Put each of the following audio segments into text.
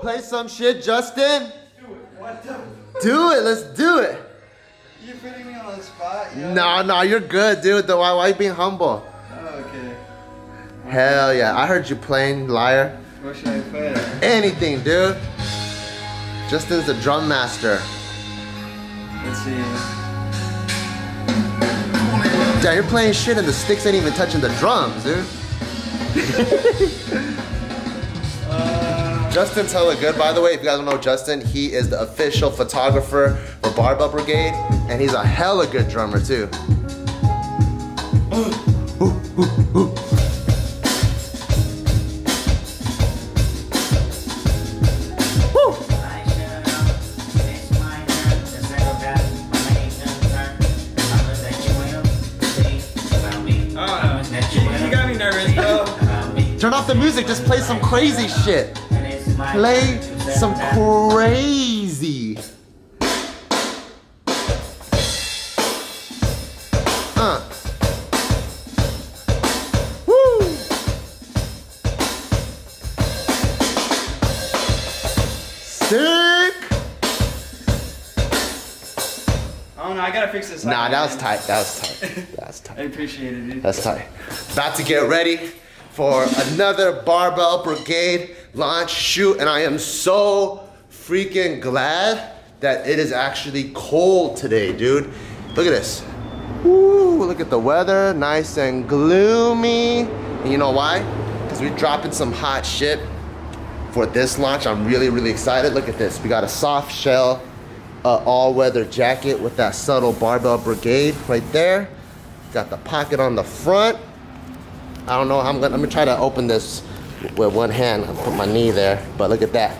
Play some shit, Justin. Do it. What the? Do it. Let's do it. You putting me on the spot? yo? No, no, you're good, dude. Though, Why, why you being humble? Oh, okay. Hell yeah. I heard you playing, liar. What should I play? Anything, dude. Justin's the drum master. Let's see. Damn, you're playing shit and the sticks ain't even touching the drums, dude. Uh, Justin's hella good, by the way. If you guys don't know Justin, he is the official photographer for Barbell Brigade, and he's a hella good drummer too. you got me. Turn off the music, just play some crazy shit. Play some crazy. Uh. Woo! Sick! Oh no, I gotta fix this. Nah, that was tight. That was tight. That was I tight. appreciate it, dude. That's tight. About to get ready for another Barbell Brigade launch shoot, and I am so freaking glad that it is actually cold today, dude. Look at this. Woo, look at the weather, nice and gloomy. And you know why? Because we're dropping some hot shit for this launch. I'm really, really excited. Look at this. We got a soft shell uh, all-weather jacket with that subtle barbell brigade right there. Got the pocket on the front. I don't know. I'm gonna. I'm gonna try to open this with one hand. I'll put my knee there. But look at that.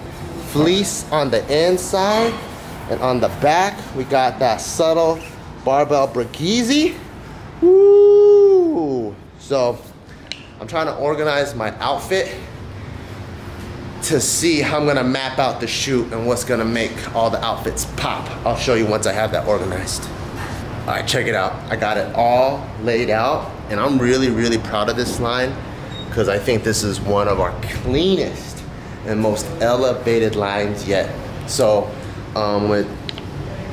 Fleece on the inside, and on the back we got that subtle barbell brigade. Woo! So I'm trying to organize my outfit to see how I'm gonna map out the shoot and what's gonna make all the outfits pop. I'll show you once I have that organized. All right, check it out. I got it all laid out and I'm really, really proud of this line because I think this is one of our cleanest and most elevated lines yet. So um, with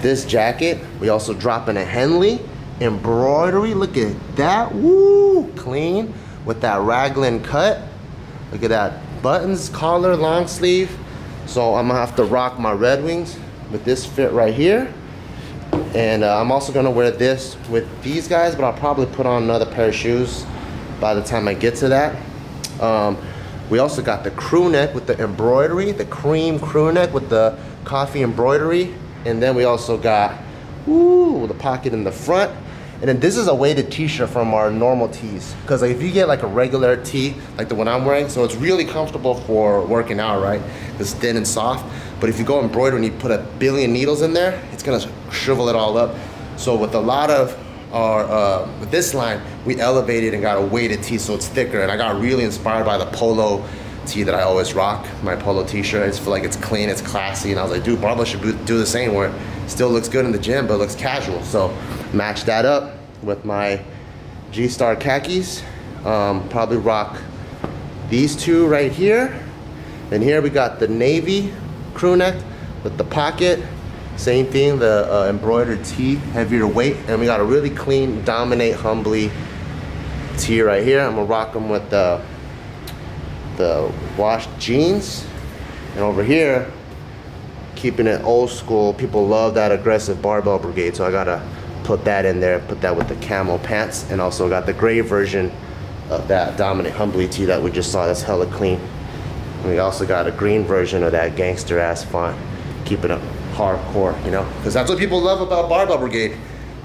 this jacket, we also drop in a Henley embroidery. Look at that, woo, clean with that raglan cut. Look at that buttons, collar, long sleeve. So I'm gonna have to rock my Red Wings with this fit right here. And uh, I'm also gonna wear this with these guys, but I'll probably put on another pair of shoes by the time I get to that. Um, we also got the crew neck with the embroidery, the cream crew neck with the coffee embroidery. And then we also got, ooh, the pocket in the front. And then this is a weighted t-shirt from our normal tees. Cause like if you get like a regular tee, like the one I'm wearing, so it's really comfortable for working out, right? It's thin and soft. But if you go embroider and you put a billion needles in there, it's gonna shrivel it all up. So with a lot of our, uh, with this line, we elevated and got a weighted tee so it's thicker. And I got really inspired by the polo tee that I always rock, my polo t-shirt. I just feel like it's clean, it's classy. And I was like, dude, Barbell should do the same where it still looks good in the gym, but looks casual. So match that up with my G-Star khakis. Um, probably rock these two right here. And here we got the navy crew neck with the pocket. Same thing, the uh, embroidered tee, heavier weight. And we got a really clean Dominate Humbly tee right here. I'm gonna rock them with the, the washed jeans. And over here, keeping it old school. People love that aggressive barbell brigade, so I gotta put that in there, put that with the camel pants, and also got the gray version of that Dominant Humbly tee that we just saw. That's hella clean. And we also got a green version of that gangster ass font, keeping it hardcore, you know, because that's what people love about Barbell Brigade.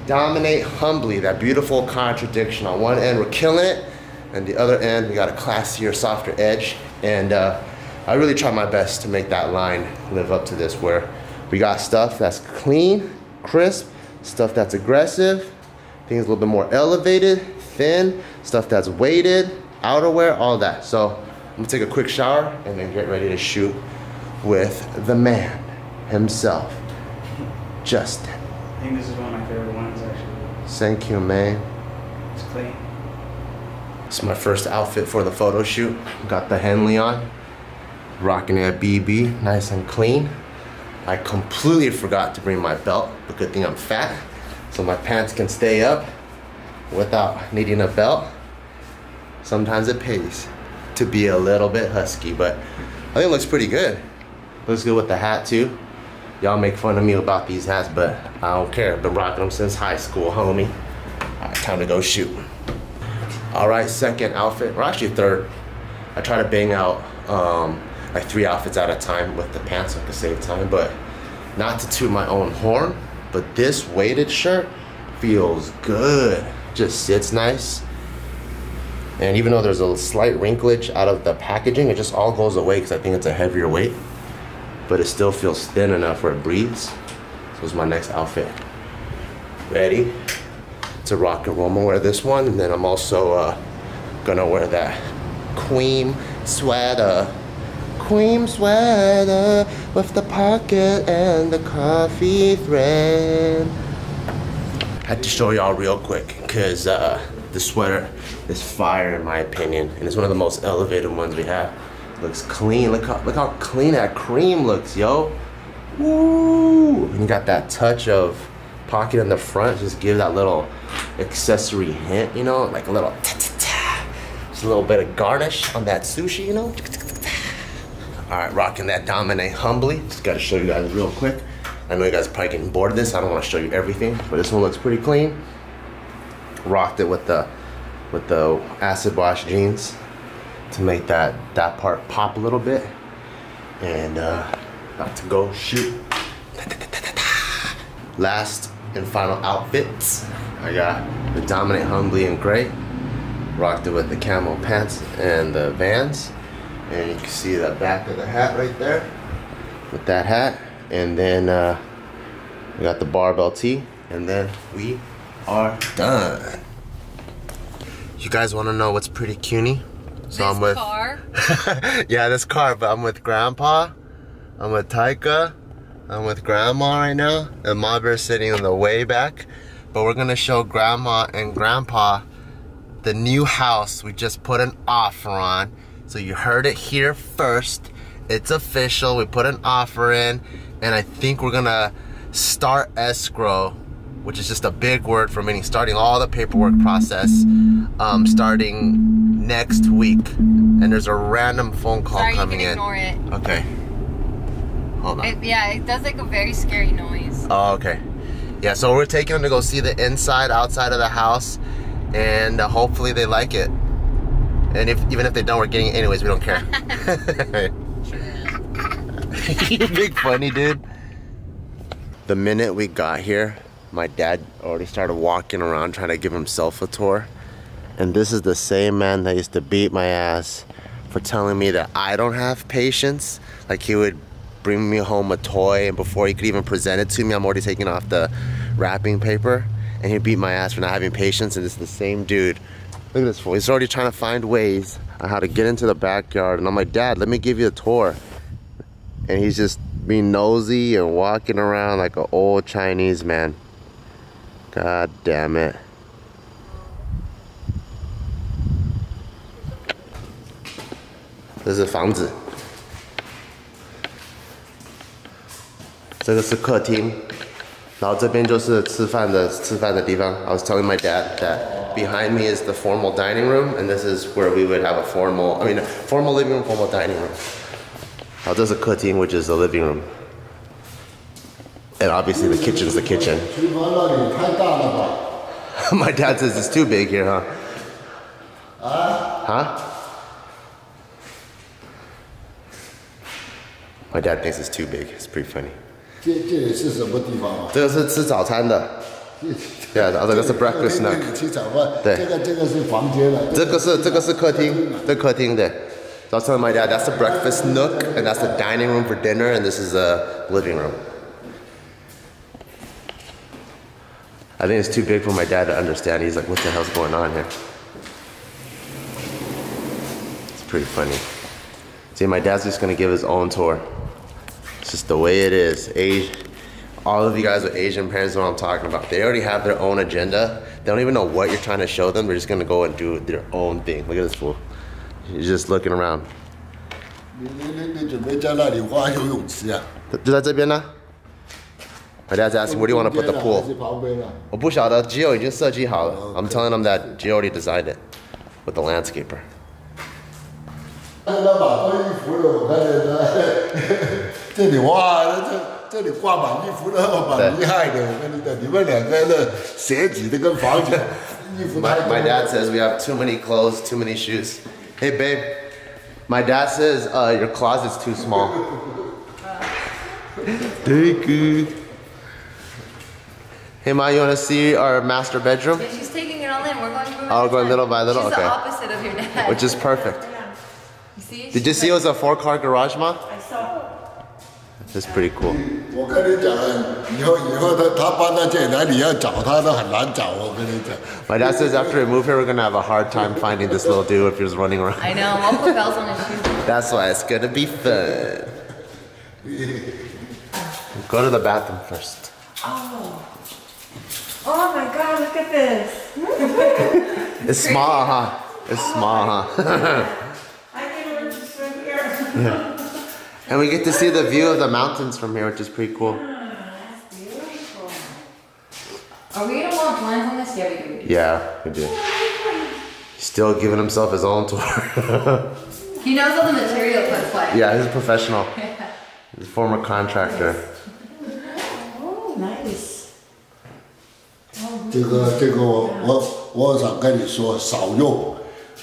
Dominate humbly, that beautiful contradiction. On one end, we're killing it, and the other end, we got a classier, softer edge. And uh, I really try my best to make that line live up to this, where we got stuff that's clean, crisp, stuff that's aggressive, things a little bit more elevated, thin, stuff that's weighted, outerwear, all that. So I'm gonna take a quick shower and then get ready to shoot with the man himself, Justin. I think this is one of my favorite ones, actually. Thank you, man. It's clean. It's my first outfit for the photo shoot. Got the Henley on. Rocking a BB, nice and clean. I completely forgot to bring my belt, but good thing I'm fat, so my pants can stay up without needing a belt. Sometimes it pays to be a little bit husky, but I think it looks pretty good. Looks good with the hat too. Y'all make fun of me about these hats, but I don't care. Been rocking them since high school, homie. All right, time to go shoot. All right, second outfit, or actually third. I try to bang out um, like three outfits at a time with the pants so I can save time, but not to toot my own horn, but this weighted shirt feels good. Just sits nice. And even though there's a slight wrinklage out of the packaging, it just all goes away because I think it's a heavier weight. But it still feels thin enough where it breathes. So it's my next outfit. Ready to rock and roll. I'm gonna wear this one, and then I'm also uh, gonna wear that cream sweater. Cream sweater with the pocket and the coffee thread. Had to show y'all real quick because uh, the sweater is fire in my opinion, and it's one of the most elevated ones we have. Looks clean. Look how look how clean that cream looks, yo. Woo! And you got that touch of pocket in the front. Just give that little accessory hint, you know, like a little. Just a little bit of garnish on that sushi, you know. All right, rocking that Dominate humbly. Just gotta show you guys real quick. I know you guys probably getting bored of this. I don't want to show you everything, but this one looks pretty clean. Rocked it with the with the acid wash jeans to make that that part pop a little bit. And uh, about to go shoot. Last and final outfits. I got the dominant Humbly in gray. Rocked it with the camo pants and the Vans. And you can see the back of the hat right there with that hat. And then uh, we got the barbell tee. And then we are done. You guys want to know what's pretty cuny? So this I'm with car. yeah, this car, but I'm with Grandpa. I'm with Taika. I'm with Grandma right now, and Ma Bear's sitting in the way back. But we're gonna show Grandma and Grandpa the new house we just put an offer on. So you heard it here first. It's official. We put an offer in, and I think we're gonna start escrow which is just a big word for meaning starting all the paperwork process um, starting next week. And there's a random phone call Sorry, coming in. Ignore it. Okay. Hold on. It, yeah, it does like a very scary noise. Oh, okay. Yeah, so we're taking them to go see the inside, outside of the house, and uh, hopefully they like it. And if even if they don't, we're getting it anyways. We don't care. you big funny dude. The minute we got here, my dad already started walking around trying to give himself a tour. And this is the same man that used to beat my ass for telling me that I don't have patience. Like he would bring me home a toy and before he could even present it to me, I'm already taking off the wrapping paper. And he'd beat my ass for not having patience and it's the same dude. Look at this fool, he's already trying to find ways on how to get into the backyard. And I'm like, Dad, let me give you a tour. And he's just being nosy and walking around like an old Chinese man. God damn it. 这是房子，这个是客厅，然后这边就是吃饭的吃饭的地方。I was telling my dad that behind me is the formal dining room, and this is where we would have a formal, I mean, formal living room, formal dining room. 好，这是客厅，which is the living room. And obviously the kitchen's the kitchen. My dad says it's too big here, huh? Huh? My dad thinks it's too big. It's pretty funny. 这这是什么地方啊？这个是吃早餐的。Yeah, 这个是 breakfast nook。吃早饭。对。这个这个是房间了。这个是这个是客厅，这客厅的。So I was telling my dad that's the breakfast nook, and that's the dining room for dinner, and this is the living room. I think it's too big for my dad to understand. He's like, what the hell's going on here? It's pretty funny. See, my dad's just gonna give his own tour. It's just the way it is. Age, all of you guys with Asian parents know what I'm talking about. They already have their own agenda. They don't even know what you're trying to show them. They're just gonna go and do their own thing. Look at this fool. He's just looking around. 你你你你准备在那里挖游泳池啊？就在这边呢。 My dad's asking, where do you want to put the pool? 我不晓得，Geo 已经设计好了。I'm oh, telling him that Geo already designed it with the landscaper. 那把多衣服的，我看见这里哇，这这里挂满衣服的，蛮厉害的。我跟你讲，你们两个那鞋挤的跟房子衣服。My my dad says we have too many clothes, too many shoes. Hey babe, my dad says uh, your closet's too small. Thank you. Hey, Ma, you want to see our master bedroom? Yeah, she's taking it all in. We're going room Oh, at we're a going time. little by little? She's Okay. the opposite of your dad. Which is perfect. You see? Did you see it was a four car garage, Ma? I saw. That's pretty cool. 我跟你讲，以后以后他他搬到这里来，你要找他都很难找。我跟你讲， My dad says after we move here, we're going to have a hard time finding this little dude if he was running around. I know. I'll put bells on his shoes. That's why it's going to be fun. Go to the bathroom first. Oh. Oh my God! Look at this. It's small, huh? It's small, huh? I can learn to swim here. and we get to see the view of the mountains from here, which is pretty cool. Ah, that's beautiful. Are we gonna want blinds on this? Yeah, we do. Yeah, we do. He's still giving himself his own tour. He knows all the materials. That's why. yeah, he's a professional. He's a former contractor. Oh, 这个这个我我我想跟你说，少用。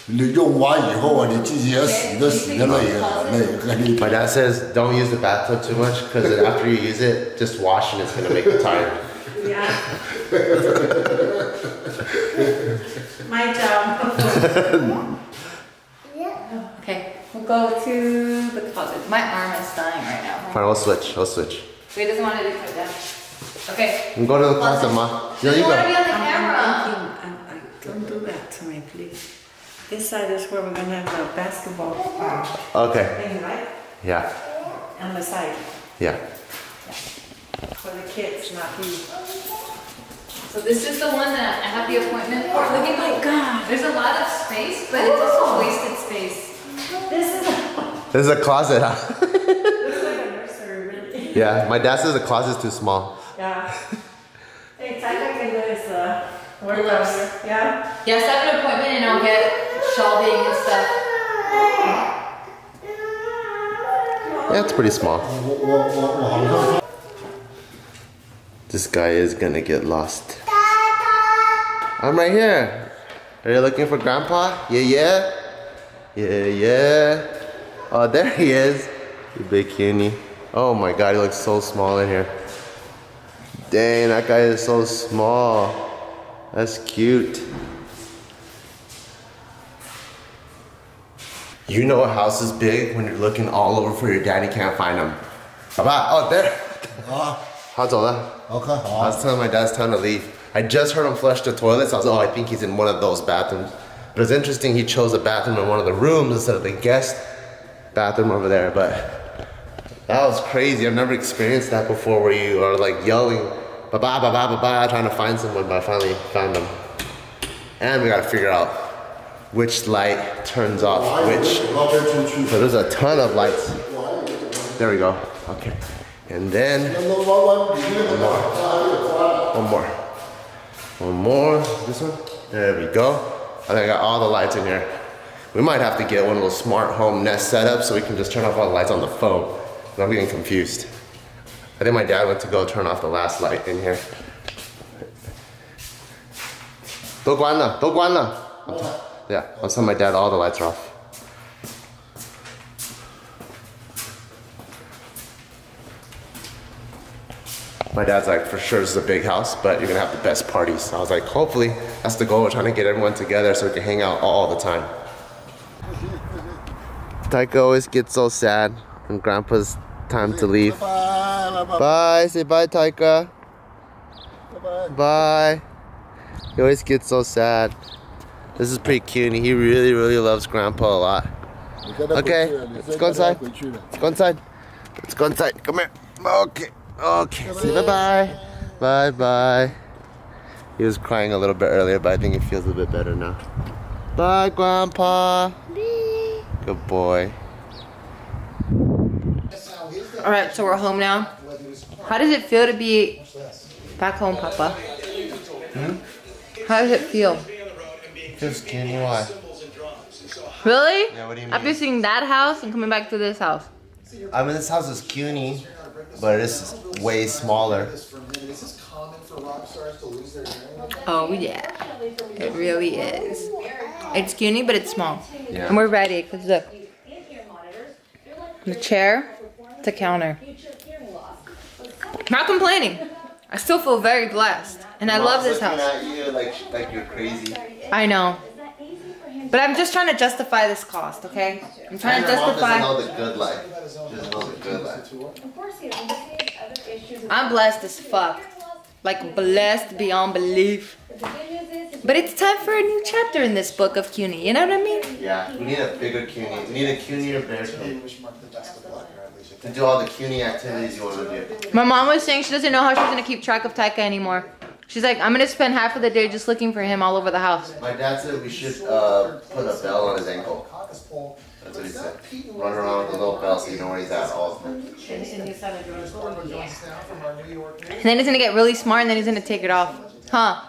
你用完以后啊，你自己也死的死的累啊累。跟你 My dad says don't use the bathtub too much because after you use it, just washing it's gonna make you tired. Yeah. My job. Okay. We'll go to the closet. My arm is dying right now. Fine, we'll switch. We'll switch. Wait, doesn't want to do it down. Okay. We go to the closet, ma. Yeah, you You want to be go. on the I'm camera. thinking, I'm- I- don't do that to me, please. This side is where we're gonna have the basketball uh, Okay. thing, right? Yeah. On the side Yeah. for the kids, not you. So this is the one that I have the appointment for. Look at Oh my God. There's a lot of space, but it's also wasted space. This is a... This is a closet, huh? looks like a nursery, really. yeah. My dad says the closet's too small. Yeah. hey, Tyler can do his uh, work Yeah? Yes, I have an appointment and I'll get shelving and stuff. Yeah, it's pretty small. This guy is gonna get lost. I'm right here. Are you looking for grandpa? Yeah, yeah. Yeah, yeah. Oh, there he is. You big cuny. Oh my god, he looks so small in here. Dang, that guy is so small. That's cute. You know a house is big when you're looking all over for your daddy can't find him. Baba, oh there. 啊，好走了。好看 I 好。 was telling my dad it's time to leave. I just heard him flush the toilets. I was like, oh, I think he's in one of those bathrooms. But it's interesting he chose a bathroom in one of the rooms instead of the guest bathroom over there. But that was crazy. I've never experienced that before where you are like yelling, ba ba ba ba ba ba, trying to find someone, but I finally found them. And we gotta figure out which light turns off which. So there's a ton of lights. There we go. Okay. And then one more. One more. One more. This one. There we go. I think I got all the lights in here. We might have to get one of those smart home nest setups so we can just turn off all the lights on the phone. And I'm getting confused. I think my dad went to go turn off the last light in here. 都关了，都关了。Yeah, I'll tell my dad all the lights are off. My dad's like, for sure this is a big house, but you're gonna have the best parties. I was like, hopefully, that's the goal. We're trying to get everyone together so we can hang out all the time. Taika always gets so sad when Grandpa's time to leave. Bye, bye. Say bye, Taika. Bye, bye. He always gets so sad. This is pretty cute. He really, really loves Grandpa a lot. Okay, let's go inside. Let's go inside. Let's go inside. Come here. Okay. Okay. Say bye-bye. Bye-bye. He was crying a little bit earlier, but I think he feels a bit better now. Bye, Grandpa. Good boy. All right, so we're home now. How does it feel to be back home, Papa? Hmm? How does it feel? Just kidding. Why? Really? Yeah, what do you mean? After seeing that house and coming back to this house. I mean, this house is CUNY, but it's way smaller. Oh yeah, it really is. It's skinny, but it's small. Yeah. And we're ready, cause look, the chair, the counter. Not complaining. I still feel very blessed, and I love this house. at you like, like you're crazy. I know. But I'm just trying to justify this cost, okay? I'm trying to Your mom doesn't justify. know the good life. She know the good life. I'm blessed as fuck. Like blessed beyond belief. But it's time for a new chapter in this book of CUNY, you know what I mean? Yeah, we need a bigger CUNY. We need a CUNY or bear pig. To do all the CUNY activities you want to do. My mom was saying she doesn't know how she's gonna keep track of Taika anymore. She's like, I'm gonna spend half of the day just looking for him all over the house. My dad said we should uh, put a bell on his ankle. That's what he said. Run around with a little bell so you know where he's at all the time. And then he's gonna get really smart and then he's gonna take it off. Huh?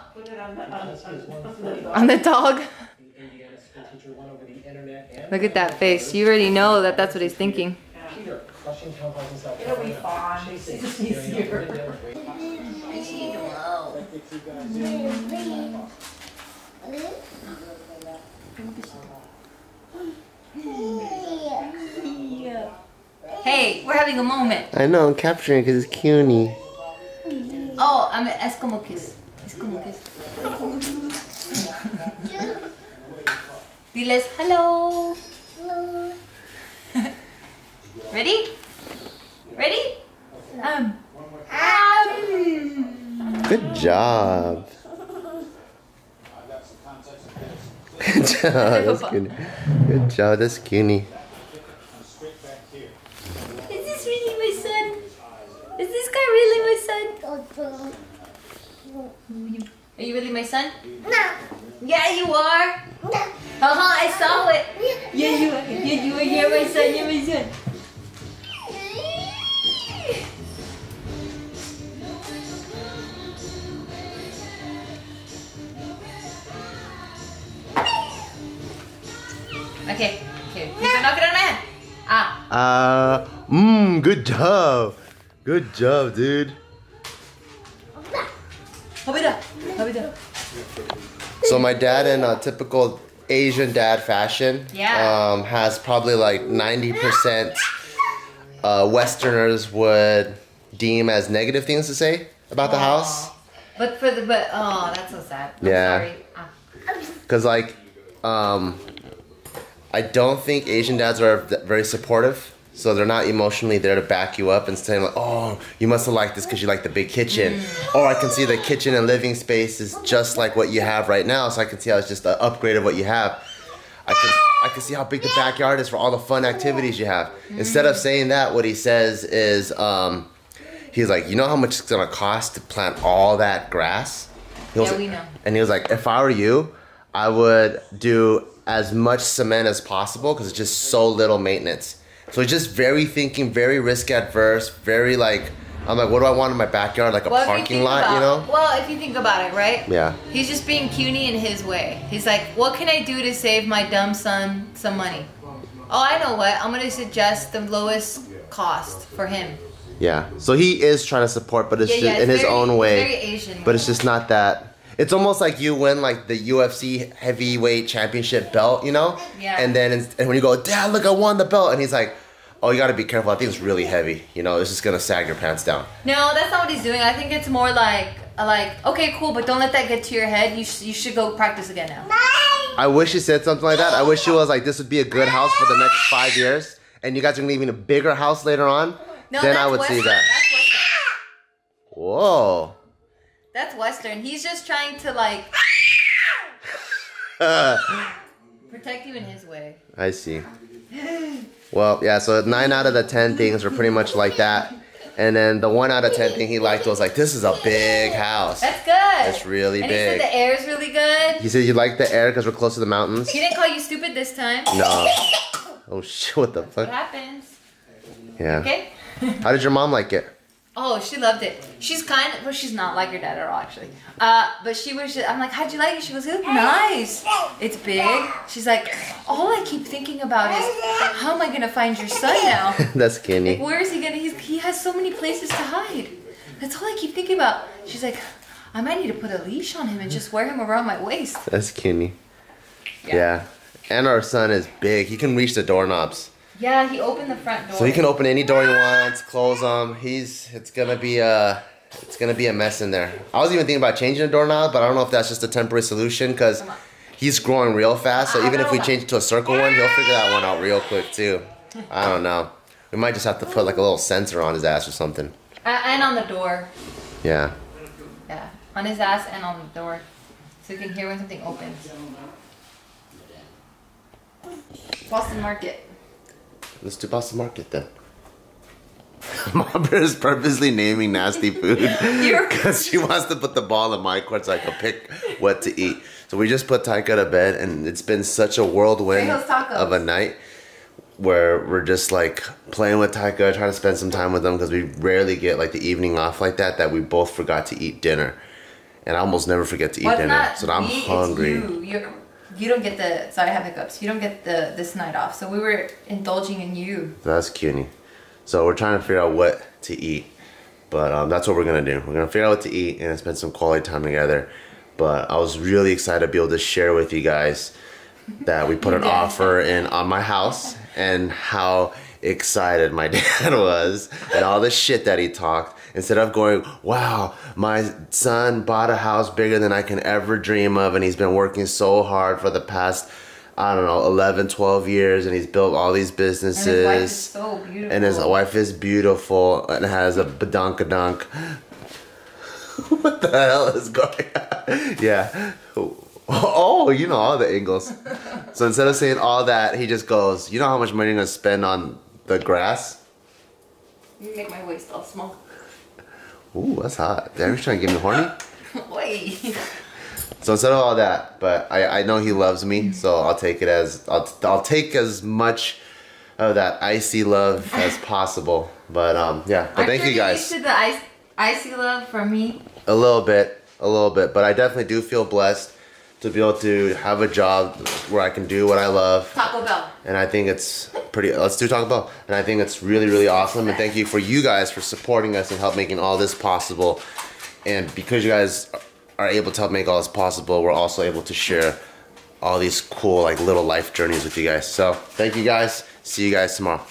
On the dog? Look at that face. You already know that that's what he's thinking. It'll be fine. It's just easier. Hey, we're having a moment. I know, I'm capturing because it's CUNY. Oh, I'm an Eskimo kiss. Eskimo kiss. Diles hello. Ready? Ready? Um. um. Good job. Good job. That's CUNY. Good job. That's CUNY. Is this really my son? Is this guy really my son? Are you really my son? No. Yeah, you are. Uh huh. I saw it. Yeah, you are. Yeah, you are. You're my son. You're my son. Uh, mmm, good job. Good job, dude. Habida. Habida. So my dad in a typical Asian dad fashion Yeah. um, has probably like 90% uh, Westerners would deem as negative things to say about the house. But for the but oh, that's so sad. I'm Yeah. Ah. Cause like, um, I don't think Asian dads are very supportive. So they're not emotionally there to back you up and saying like, oh, you must have liked this because you like the big kitchen. Or I can see the kitchen and living space is just like what you have right now. So I can see how it's just an upgrade of what you have. I can I can see how big the backyard is for all the fun activities you have. Instead of saying that, what he says is, um, he's like, you know how much it's gonna cost to plant all that grass? He was Yeah, we know. And he was like, if I were you, I would do as much cement as possible because it's just so little maintenance. So he's just very thinking, very risk adverse, very like, I'm like, what do I want in my backyard? Like a Well, if you parking lot, about, you know? Well, if you think about it, right? Yeah. He's just being puny in his way. He's like, what can I do to save my dumb son some money? Oh, I know what. I'm gonna suggest the lowest cost for him. Yeah. So he is trying to support, but it's Yeah, just yeah, in it's his own way. very Asian. But it's just not that. It's almost like you win like the UFC heavyweight championship belt, you know? Yeah. And then and when you go, Dad, look, I won the belt, and he's like, Oh, you gotta be careful. I think it's really heavy. You know, it's just gonna sag your pants down. No, that's not what he's doing. I think it's more like, uh, like, okay, cool, but don't let that get to your head. You sh- you should go practice again now. I wish he said something like that. I wish he was like, this would be a good house for the next five years, and you guys are gonna live in a bigger house later on. No, then I would Western. see that. Whoa. That's Western. He's just trying to like protect you in his way. I see. Well, yeah, so nine out of the ten things were pretty much like that. And then the one out of ten thing he liked was like, this is a big house. That's good. It's really and big. he said the air's really good. He said you like the air because we're close to the mountains. He didn't call you stupid this time. No. Oh shit! What the What fuck? What happens? Yeah. Okay. How did your mom like it? Oh, she loved it. She's kind of, well, she's not like your dad at all, actually. Uh, but she was, just, I'm like, how'd you like it? She goes, it nice. It's big. She's like, all I keep thinking about is, how am I gonna find your son now? That's Kenny. Where is he gonna? He has so many places to hide. That's all I keep thinking about. She's like, I might need to put a leash on him and just wear him around my waist. That's Kenny. Yeah. And our son is big. He can reach the doorknobs. Yeah, he opened the front door. So he can open any door he wants, close them. He's it's gonna be a it's gonna be a mess in there. I was even thinking about changing the doorknob, but I don't know if that's just a temporary solution because he's growing real fast. So even if we change it to a circle one, he'll figure that one out real quick too. I don't know. We might just have to put like a little sensor on his ass or something. Uh, and on the door. Yeah. Yeah, on his ass and on the door, so you can hear when something opens. Boston Market. Let's do Boston Market then. Mom is purposely naming nasty food because she wants to put the ball in my court so I can pick what to eat. So we just put Taika to bed, and it's been such a whirlwind of a night where we're just like playing with Taika, trying to spend some time with him because we rarely get like the evening off like that. That we both forgot to eat dinner, and I almost never forget to eat Well, dinner. So I'm me, hungry. you. You're, don't get the. Sorry, I have hiccups. You don't get the this night off. So we were indulging in you. That's cutie. So we're trying to figure out what to eat. But um, that's what we're gonna do. We're gonna figure out what to eat and spend some quality time together. But I was really excited to be able to share with you guys that we put an Yeah. offer in on my house and how excited my dad was and all the shit that he talked. Instead of going, wow, my son bought a house bigger than I can ever dream of, and he's been working so hard for the past, I don't know, 11, 12 years, and he's built all these businesses. And his wife is so beautiful. And his wife is beautiful and has a badonkadunk. what the hell is going on? Yeah. Oh, you know all the angles. So instead of saying all that, he just goes, You know how much money you're going to spend on the grass? You make my waist all small. Ooh, that's hot. Damn, you're trying to get me horny? Wait. So instead of all that, but I, I know he loves me, so I'll take it as I'll, I'll take as much of that icy love as possible. But um yeah, but thank you guys. used to the ice, icy love from me. A little bit, a little bit, but I definitely do feel blessed to be able to have a job where I can do what I love, Taco Bell. and I think it's pretty. Let's do Taco Bell, and I think it's really, really awesome. And thank you for you guys for supporting us and help making all this possible. And because you guys are able to help make all this possible, we're also able to share all these cool like little life journeys with you guys. So thank you guys. See you guys tomorrow.